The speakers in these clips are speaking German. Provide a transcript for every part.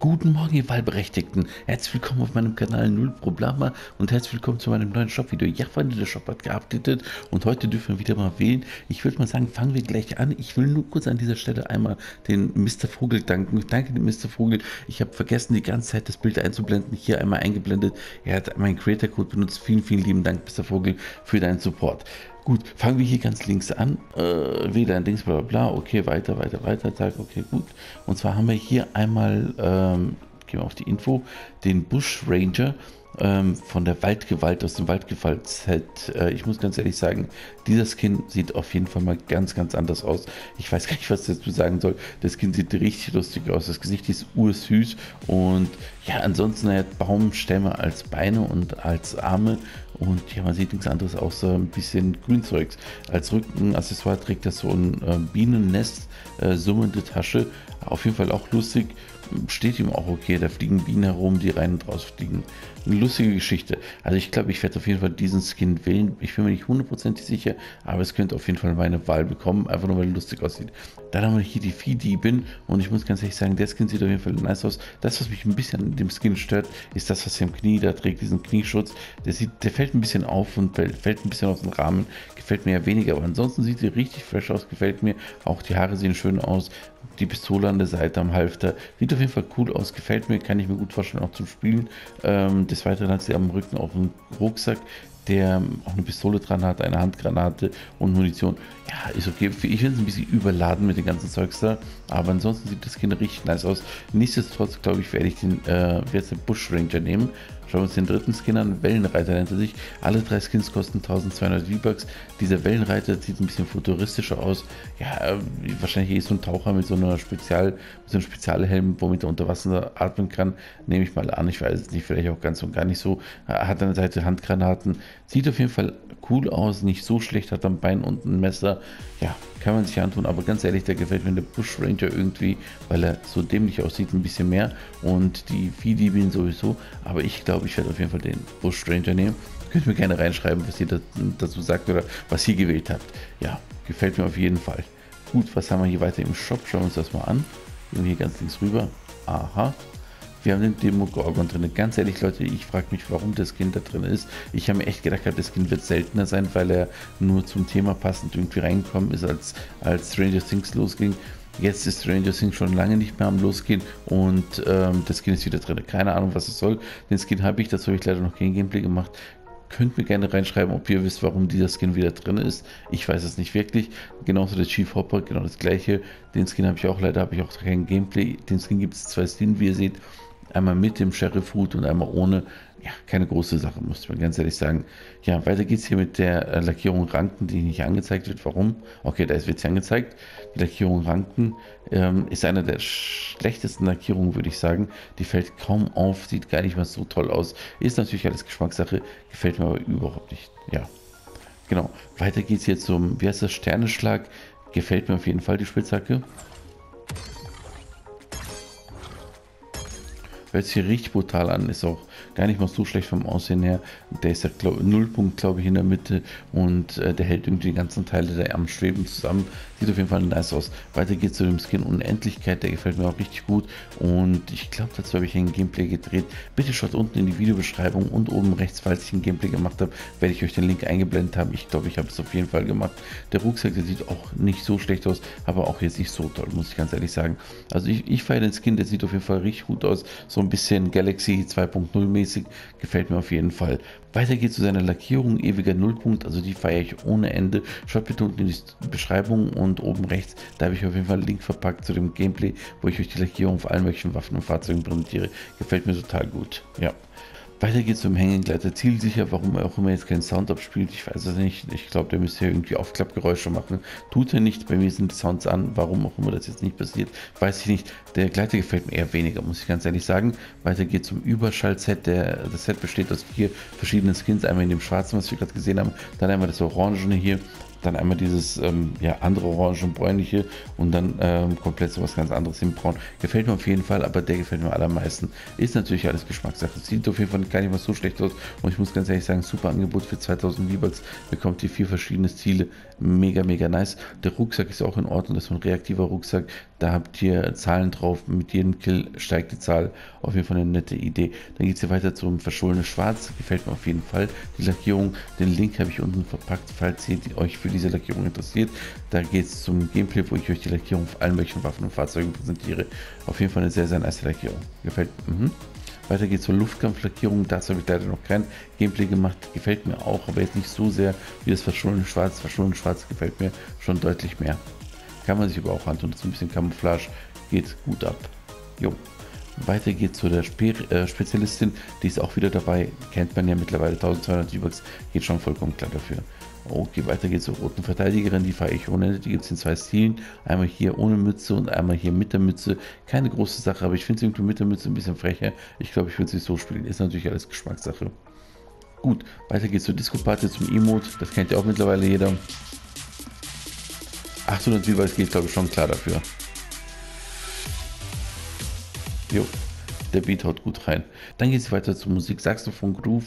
Guten Morgen, ihr Wahlberechtigten. Herzlich willkommen auf meinem Kanal Null Problema und herzlich willkommen zu meinem neuen Shop-Video. Ja, Freunde, der Shop hat geupdatet und heute dürfen wir wieder mal wählen. Ich würde mal sagen, fangen wir gleich an. Ich will nur kurz an dieser Stelle einmal den Mr. Vogel danken. Ich danke dem Mr. Vogel. Ich habe vergessen, die ganze Zeit das Bild einzublenden. Hier einmal eingeblendet. Er hat meinen Creator-Code benutzt. Vielen, vielen lieben Dank, Mr. Vogel, für deinen Support. Gut, fangen wir hier ganz links an. Äh, WLAN, Dings, bla bla bla. Okay, weiter, weiter, weiter. Tag, okay, gut. Und zwar haben wir hier einmal, ähm, gehen wir auf die Info, den Bush Ranger ähm, von der Waldgewalt aus dem Waldgewalt-Set. Äh, ich muss ganz ehrlich sagen, dieser Skin sieht auf jeden Fall mal ganz, ganz anders aus. Ich weiß gar nicht, was ich dazu sagen soll. Der Skin sieht richtig lustig aus. Das Gesicht ist ursüß und ja, ansonsten hat Baumstämme als Beine und als Arme und ja, man sieht nichts anderes außer ein bisschen Grünzeugs. Als Rückenaccessoire trägt er so ein äh, Bienennest, äh, summende Tasche. Auf jeden Fall auch lustig steht ihm auch okay. Da fliegen Bienen herum, die rein und raus fliegen. Eine lustige Geschichte. Also ich glaube, ich werde auf jeden Fall diesen Skin wählen. Ich bin mir nicht hundertprozentig sicher, aber es könnte auf jeden Fall meine Wahl bekommen, einfach nur weil er lustig aussieht. Dann haben wir hier die Viehdiebin und ich muss ganz ehrlich sagen, der Skin sieht auf jeden Fall nice aus. Das, was mich ein bisschen an dem Skin stört, ist das, was er im Knie da trägt, diesen Knieschutz. Der, sieht, der fällt ein bisschen auf und fällt, fällt ein bisschen aus dem Rahmen. Gefällt mir ja weniger, aber ansonsten sieht er richtig fresh aus, gefällt mir. Auch die Haare sehen schön aus. Die Pistole an der Seite am Halfter. Sieht auf jeden Fall cool aus, gefällt mir, kann ich mir gut vorstellen, auch zum Spielen. Ähm, des Weiteren hat sie am Rücken auch einen Rucksack, der auch eine Pistole dran hat, eine Handgranate und Munition. Ja, ist okay. Ich finde es ein bisschen überladen mit dem ganzen Zeugs da, aber ansonsten sieht das Kind richtig nice aus. Nichtsdestotrotz, glaube ich, werde ich den, äh, werde den Bush Ranger nehmen. Schauen wir uns den dritten Skin an. Wellenreiter nennt er sich. Alle drei Skins kosten 1200 V-Bucks. Dieser Wellenreiter sieht ein bisschen futuristischer aus. Ja, äh, wahrscheinlich ist so ein Taucher mit so einer Spezial, mit so einem Spezialhelm, womit er unter Wasser atmen kann. Nehme ich mal an. Ich weiß es nicht, vielleicht auch ganz und gar nicht so. Er hat an der Seite Handgranaten. Sieht auf jeden Fall cool aus, nicht so schlecht, hat am Bein unten ein Messer. Ja, kann man sich antun, aber ganz ehrlich, da gefällt mir der Bush Ranger irgendwie, weil er so dämlich aussieht, ein bisschen mehr. Und die Viehdiebin sowieso. Aber ich glaube, ich werde auf jeden Fall den Bush Ranger nehmen. Könnt ihr mir gerne reinschreiben, was ihr dazu sagt oder was ihr gewählt habt. Ja, gefällt mir auf jeden Fall. Gut, was haben wir hier weiter im Shop? Schauen wir uns das mal an. Gehen wir hier ganz links rüber. Aha, wir haben den Demogorgon drin. Ganz ehrlich, Leute, ich frage mich, warum das Kind da drin ist. Ich habe mir echt gedacht, das Kind wird seltener sein, weil er nur zum Thema passend irgendwie reingekommen ist, als, als Stranger Things losging. Jetzt ist Stranger Things schon lange nicht mehr am Losgehen und ähm, das Skin ist wieder drin. Keine Ahnung, was es soll. Den Skin habe ich, dazu habe ich leider noch kein Gameplay gemacht. Könnt mir gerne reinschreiben, ob ihr wisst, warum dieser Skin wieder drin ist. Ich weiß es nicht wirklich. Genauso der Chief Hopper, genau das gleiche. Den Skin habe ich auch, leider habe ich auch kein Gameplay. Den Skin gibt es zwei Skins, wie ihr seht. Einmal mit dem Sheriff-Hut und einmal ohne. Ja, keine große Sache, muss man ganz ehrlich sagen. Ja, weiter geht's hier mit der äh, Lackierung Ranken, die nicht angezeigt wird. Warum? Okay, da wird sie angezeigt. Die Lackierung Ranken ähm, ist eine der schlechtesten Lackierungen, würde ich sagen. Die fällt kaum auf, sieht gar nicht mal so toll aus. Ist natürlich alles Geschmackssache, gefällt mir aber überhaupt nicht. Ja, genau. Weiter geht's hier zum, wie heißt das, Sterneschlag. Gefällt mir auf jeden Fall die Spitzhacke. Hört sich richtig brutal an, ist auch gar nicht mal so schlecht vom Aussehen her. Der ist ja glaub, Nullpunkt, glaube ich, in der Mitte und äh, der hält irgendwie die ganzen Teile der am Schweben zusammen. Sieht auf jeden Fall nice aus. Weiter geht's zu dem Skin Unendlichkeit, der gefällt mir auch richtig gut und ich glaube, dazu habe ich ein Gameplay gedreht. Bitte schaut unten in die Videobeschreibung und oben rechts, falls ich ein Gameplay gemacht habe, werde ich euch den Link eingeblendet haben. Ich glaube, ich habe es auf jeden Fall gemacht. Der Rucksack, der sieht auch nicht so schlecht aus, aber auch jetzt nicht so toll, muss ich ganz ehrlich sagen. Also ich, ich feiere den Skin, der sieht auf jeden Fall richtig gut aus. So ein bisschen Galaxy 2.0 mäßig, gefällt mir auf jeden Fall. Weiter geht zu seiner Lackierung, ewiger Nullpunkt, also die feiere ich ohne Ende. Schaut bitte unten in die Beschreibung und oben rechts, da habe ich auf jeden Fall einen Link verpackt zu dem Gameplay, wo ich euch die Lackierung auf allen möglichen Waffen und Fahrzeugen präsentiere. Gefällt mir total gut, ja. Weiter geht's zum Hängengleiter. Zielsicher, warum er auch immer jetzt keinen Sound abspielt, ich weiß es nicht. Ich glaube, der müsste ja irgendwie Aufklappgeräusche machen. Tut er nicht. Bei mir sind Sounds an. Warum auch immer das jetzt nicht passiert, weiß ich nicht. Der Gleiter gefällt mir eher weniger, muss ich ganz ehrlich sagen. Weiter geht's zum Überschallset. Das Set besteht aus vier verschiedenen Skins. Einmal in dem schwarzen, was wir gerade gesehen haben. Dann einmal das orangene hier dann einmal dieses ähm, ja, andere orange und bräunliche und dann ähm, komplett so was ganz anderes in braun. Gefällt mir auf jeden Fall, aber der gefällt mir allermeisten. Ist natürlich alles Geschmackssache. Sieht auf jeden Fall gar nicht mal so schlecht aus und ich muss ganz ehrlich sagen, super Angebot für 2000 V-Bucks. Bekommt ihr vier verschiedene Stile. Mega, mega nice. Der Rucksack ist auch in Ordnung. Das ist ein reaktiver Rucksack. Da habt ihr Zahlen drauf. Mit jedem Kill steigt die Zahl. Auf jeden Fall eine nette Idee. Dann geht es hier weiter zum verschollenen Schwarz. Gefällt mir auf jeden Fall. Die Lackierung, den Link habe ich unten verpackt, falls ihr euch für diese Lackierung interessiert. Da geht es zum Gameplay, wo ich euch die Lackierung auf allen möglichen Waffen und Fahrzeugen präsentiere. Auf jeden Fall eine sehr, sehr nice Lackierung. Gefällt mir. Mhm. Weiter geht's zur Luftkampflackierung. Dazu habe ich leider noch kein Gameplay gemacht. Gefällt mir auch, aber jetzt nicht so sehr wie das verschollene Schwarz. Verschollene Schwarz gefällt mir schon deutlich mehr. Kann man sich aber auch antun. So ein bisschen Camouflage geht gut ab. Jo. Weiter geht's zu der Spe äh, Spezialistin. Die ist auch wieder dabei. Kennt man ja mittlerweile 1200 V-Bucks. Geht schon vollkommen klar dafür. Okay, weiter geht's zur roten Verteidigerin, die fahre ich ohne. Die gibt es in zwei Stilen. Einmal hier ohne Mütze und einmal hier mit der Mütze. Keine große Sache, aber ich finde sie irgendwie mit der Mütze ein bisschen frecher. Ich glaube, ich würde sie so spielen. Ist natürlich alles Geschmackssache. Gut, weiter geht's zur Disco-Party, zum Emote. Das kennt ja auch mittlerweile jeder. 800 Silber geht, glaube ich, schon klar dafür. Jo, der Beat haut gut rein. Dann geht es weiter zur Musik Saxophon Groove.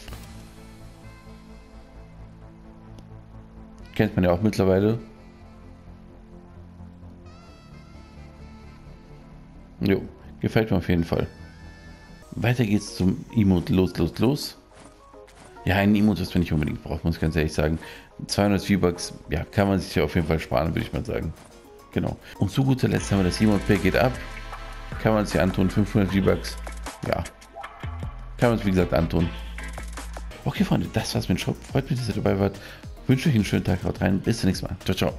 Kennt man ja auch mittlerweile. Jo, gefällt mir auf jeden Fall. Weiter geht's zum Emote Los, Los, Los. Ja, ein Emote, das man nicht unbedingt braucht, muss ich ganz ehrlich sagen. 200 V-Bucks, ja, kann man sich ja auf jeden Fall sparen, würde ich mal sagen. Genau. Und zu guter Letzt haben wir das Emote Pay geht ab. Kann man sich antun, 500 V-Bucks. Ja. Kann man es wie gesagt antun. Okay, Freunde, das war's mit dem Shop. Freut mich, dass ihr dabei wart. Wünsche euch einen schönen Tag. Haut rein. Bis zum nächsten Mal. Ciao, ciao.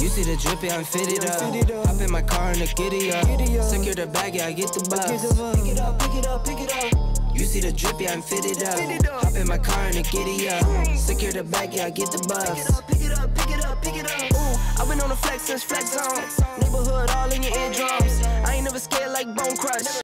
You see the drippy, I'm fitted up. Hop in my car and the giddy up. Secure the bag, yeah, I get the bus. Pick it up, pick it up, pick it up. You see the drippy, I'm fitted up. Hop in my car and the giddy up. Secure the bag, yeah, I get the bus. Pick it up, pick it up, pick it up, pick it up. Ooh, I've been on the flex since flex zone. Neighborhood all in your eardrums. I ain't never scared like Bone Crush.